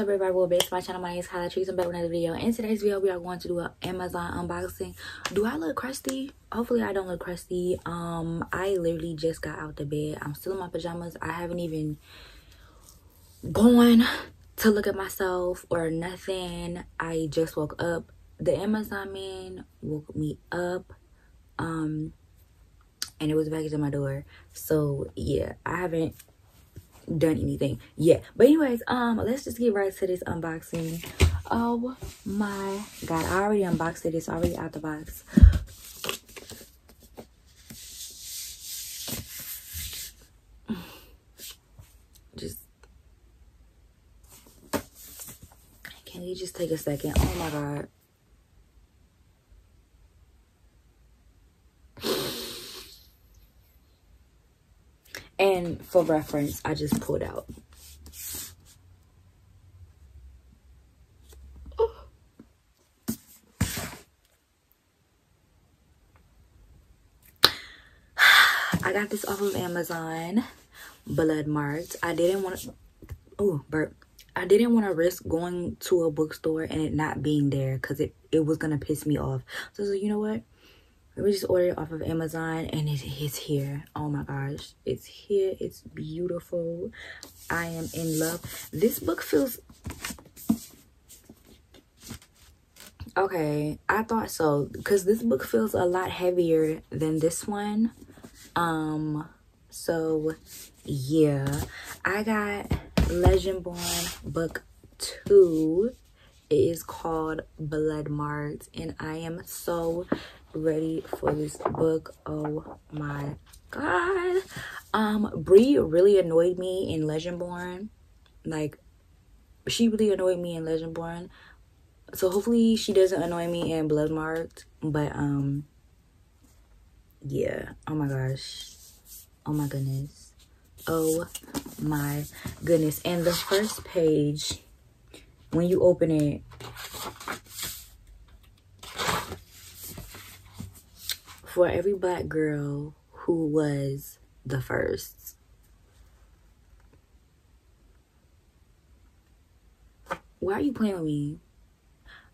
Up everybody? Welcome back to my channel. My name is Kyla Latrice. I'm back with another video. In today's video, we are going to do an Amazon unboxing. Do I look crusty? Hopefully I don't look crusty. Um, I literally just got out the bed. I'm still in my pajamas. I haven't even gone to look at myself or nothing. I just woke up. The Amazon man woke me up. Um, and it was back to my door. So yeah, I haven't done anything yet. But anyways, um, let's just get right to this unboxing. Oh my god, I already unboxed it. It's already out the box. Just can you just take a second? Oh my god. And for reference, I just pulled out. I got this off of Amazon, Bloodmarked. I didn't want to, oh, burp. I didn't want to risk going to a bookstore and it not being there because it, it was going to piss me off. So, so, you know what? We just ordered off of Amazon and it is here. Oh my gosh. It's here. It's beautiful. I am in love. This book feels... Okay, I thought so. Because this book feels a lot heavier than this one. Um, so, yeah. I got Legendborn book 2. It is called Bloodmarked. And I am so ready for this book. Oh my god. Um, Bree really annoyed me in Legendborn. Like, she really annoyed me in Legendborn. So hopefully she doesn't annoy me in Bloodmarked. But um yeah. Oh my gosh. Oh my goodness. Oh my goodness. And the first page, when you open it, for every black girl who was the first. Why are you playing with me?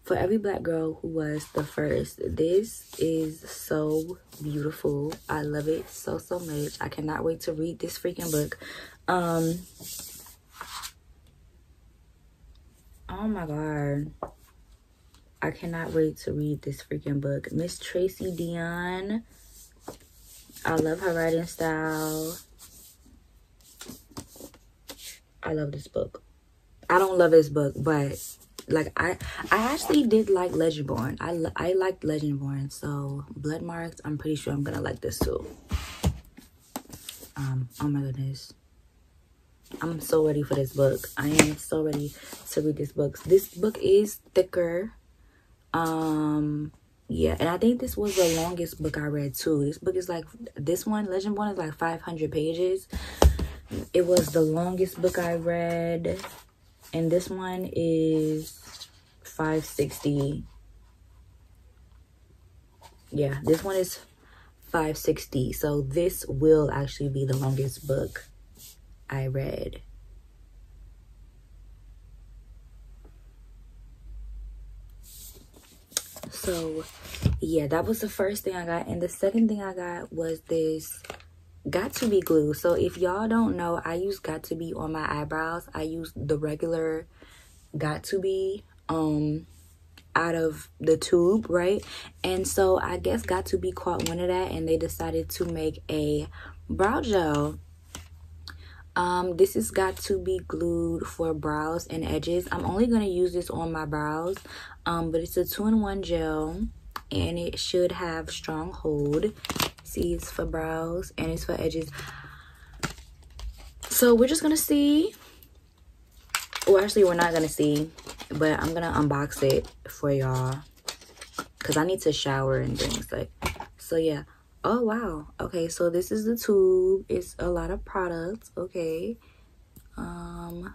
For every black girl who was the first. This is so beautiful. I love it so, so much. I cannot wait to read this freaking book. Um, oh my God. I cannot wait to read this freaking book. Miss Tracy Deonn. I love her writing style. I love this book. I don't love this book, but like I I actually did like Legendborn. I I liked Legendborn, so Bloodmarked. I'm pretty sure I'm gonna like this too. Um. Oh my goodness. I'm so ready for this book. I am so ready to read this book. This book is thicker um, yeah, and I think this was the longest book I read too. This book is like, this one, Legendborn, is like 500 pages. It was the longest book I read. And this one is 560. Yeah, this one is 560. So this will actually be the longest book I read. So yeah that was the first thing i got. And the second thing i got was this Got2b glue. So if y'all don't know i use Got2b on my eyebrows. I use the regular Got2b um out of the tube right? And so i guess Got2b caught one of that and they decided to make a brow gel um this has Got2b glued for brows and edges. I'm only going to use this on my brows um but it's a two-in-one gel and it should have strong hold. See it's for brows and it's for edges. So we're just gonna see. Well actually we're not gonna see but i'm gonna unbox it for y'all because i need to shower and things like so yeah oh wow. Okay so this is the tube. It's a lot of products. Okay. Um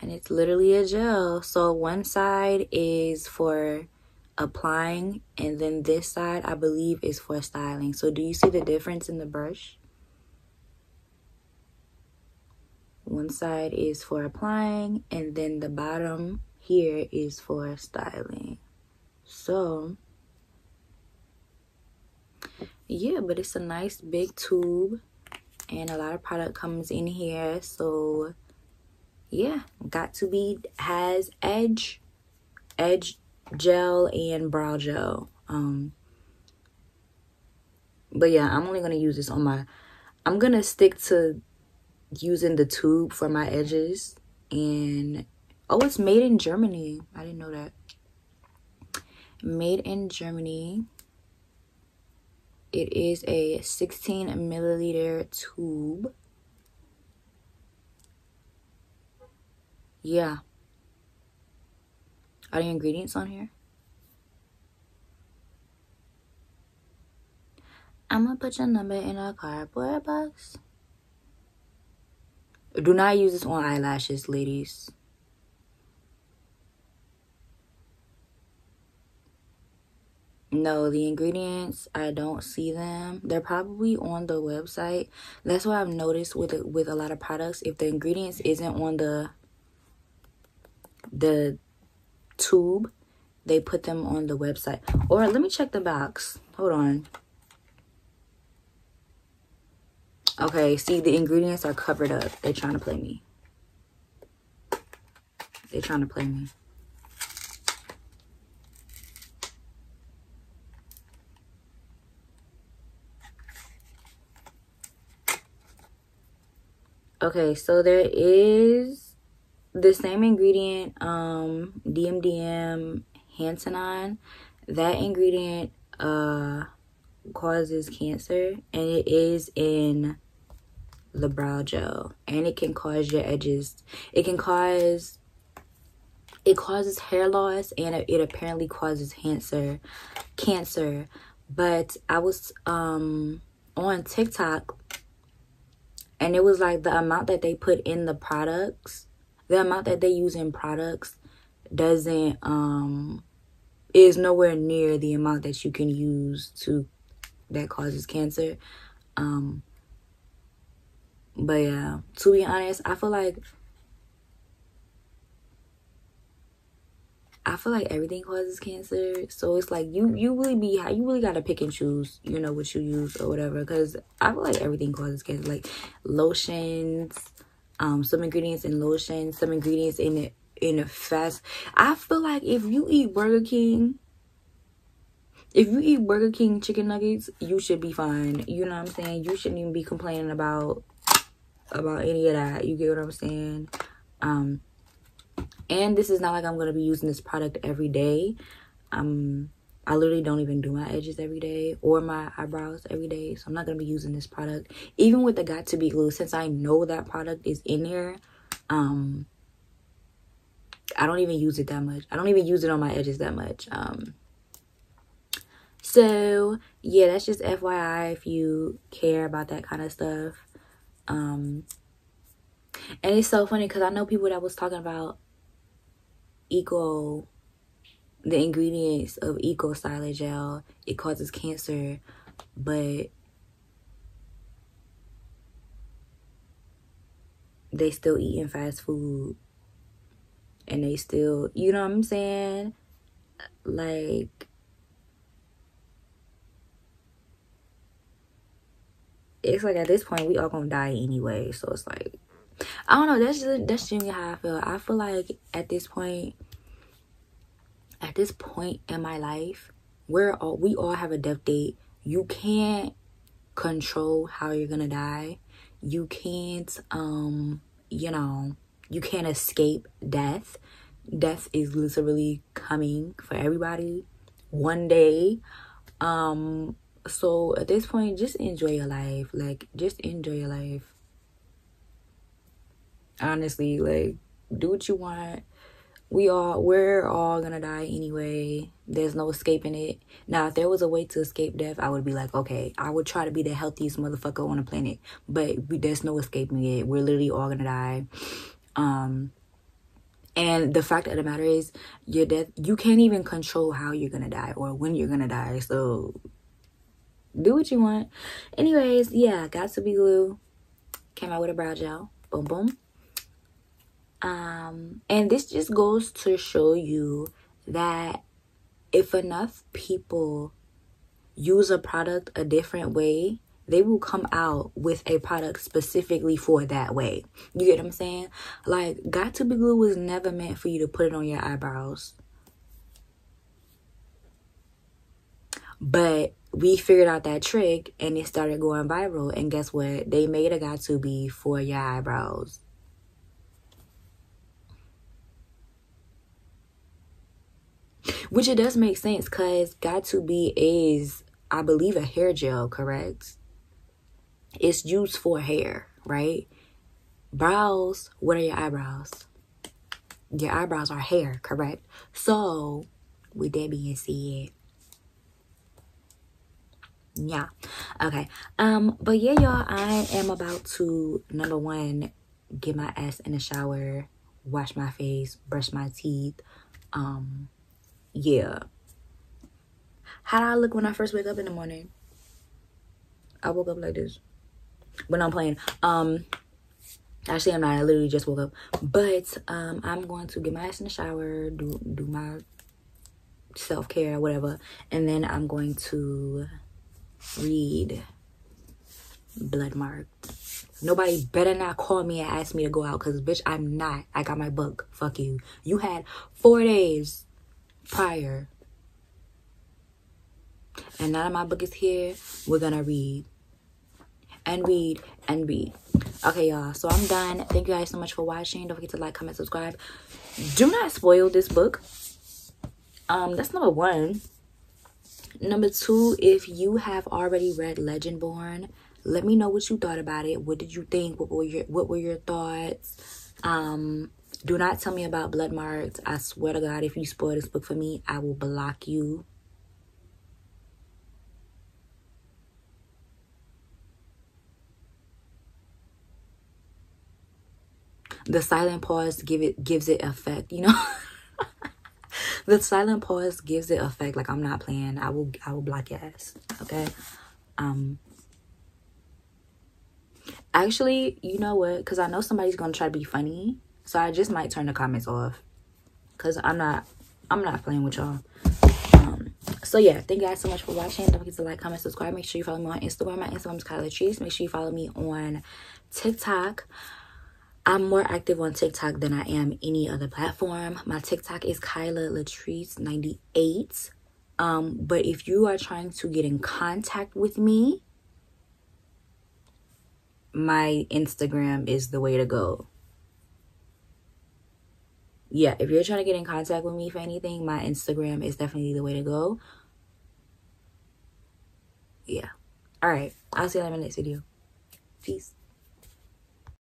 and it's literally a gel. So one side is for applying and then this side i believe is for styling. So do you see the difference in the brush? One side is for applying and then the bottom here is for styling. So yeah but it's a nice big tube and a lot of product comes in here so yeah Got2b has edge edge gel and brow gel um but yeah i'm only gonna use this on my i'm gonna stick to using the tube for my edges and oh it's made in germany i didn't know that. Made in germany it is a 16 milliliter tube yeah are the ingredients on here I'm gonna put your number in a cardboard box. Do not use this on eyelashes, ladies. No, the ingredients, I don't see them. They're probably on the website. That's what I've noticed with with a lot of products. If the ingredients isn't on the the tube, they put them on the website. Or let me check the box. Hold on. Okay, see, the ingredients are covered up. They're trying to play me. They're trying to play me. Okay, so there is the same ingredient, um, DMDM Hydantoin. That ingredient uh causes cancer and it is in the brow gel and it can cause your edges it can cause it causes hair loss and it, it apparently causes cancer cancer but i was um on tiktok and it was like the amount that they put in the products the amount that they use in products doesn't um is nowhere near the amount that you can use to that causes cancer. Um but yeah, to be honest, I feel like I feel like everything causes cancer. So it's like you you really be you really gotta pick and choose, you know, what you use or whatever. Because I feel like everything causes cancer, like lotions, um, some ingredients in lotion, some ingredients in it in a fast. I feel like if you eat Burger King, if you eat Burger King chicken nuggets, you should be fine. You know what I'm saying? You shouldn't even be complaining about about any of that. You get what I'm saying? Um, and this is not like I'm going to be using this product every day. Um, I literally don't even do my edges every day or my eyebrows every day. So I'm not going to be using this product. Even with the Got2b glue, since I know that product is in here, um, I don't even use it that much. I don't even use it on my edges that much. Um, so yeah, that's just FYI if you care about that kind of stuff. Um, and it's so funny because I know people that was talking about eco, the ingredients of eco styling gel. It causes cancer, but they still eating fast food and they still you know what i'm saying like it's like at this point we all gonna die anyway. So it's like I don't know. That's just that's generally how I feel. I feel like at this point, at this point in my life, we're all we all have a death date. You can't control how you're gonna die. You can't um you know you can't escape death. Death is literally coming for everybody one day. Um so at this point just enjoy your life like just enjoy your life honestly like do what you want we all we're all gonna die anyway there's no escaping it now if there was a way to escape death i would be like okay i would try to be the healthiest motherfucker on the planet but we, there's no escaping it we're literally all gonna die um and the fact of the matter is your death you can't even control how you're gonna die or when you're gonna die so do what you want. Anyways, yeah, Got2b glue. Came out with a brow gel. Boom, boom. Um, and this just goes to show you that if enough people use a product a different way, they will come out with a product specifically for that way. You get what I'm saying? Like, Got2b Glue was never meant for you to put it on your eyebrows. But we figured out that trick and it started going viral. And guess what? They made a Got2b for your eyebrows. Which it does make sense because Got2b is, I believe, a hair gel, correct? It's used for hair, right? Brows, what are your eyebrows? Your eyebrows are hair, correct? So, with that being said, yeah okay um but yeah y'all i am about to number one get my ass in the shower wash my face brush my teeth um yeah. How do i look when i first wake up in the morning? I woke up like this. When i'm playing. Um actually i'm not. I literally just woke up. But um i'm going to get my ass in the shower do do my self-care whatever. And then i'm going to read blood mark. Nobody better not call me and ask me to go out because bitch i'm not. I got my book. Fuck you. You had four days prior. And now that my book is here. We're gonna read and read and read. Okay y'all. So i'm done. Thank you guys so much for watching. Don't forget to like comment subscribe. Do not spoil this book. Um that's number one. Number two, if you have already read Legendborn, let me know what you thought about it. What did you think? What were your what were your thoughts? Um, do not tell me about blood marks. I swear to God, if you spoil this book for me, I will block you. The silent pause give it gives it effect, you know. the silent pause gives it effect like i'm not playing i will i will block your ass okay um actually you know what because i know somebody's gonna try to be funny so i just might turn the comments off. Because i'm not i'm not playing with y'all. Um so yeah thank you guys so much for watching. Don't forget to like comment subscribe. Make sure you follow me on instagram. My instagram is Kyla Latrice make sure you follow me on tiktok. I'm more active on TikTok than I am any other platform. My TikTok is Kyla Latrice 98. Um, but if you are trying to get in contact with me, my Instagram is the way to go. Yeah, if you're trying to get in contact with me for anything, my Instagram is definitely the way to go. Yeah. All right. I'll see you in the next video. Peace.